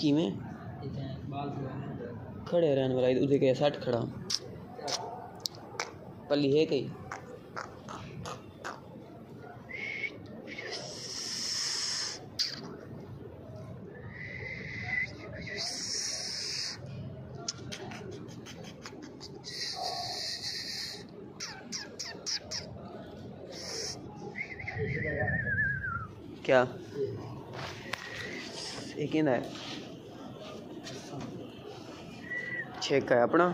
कि खड़े रहने वाला उसे के सट खड़ा पल है कहीं? क्या? ਇਹ ਕਿਹਦਾ ਹੈ। ਛੇਕ ਹੈ ਆਪਣਾ।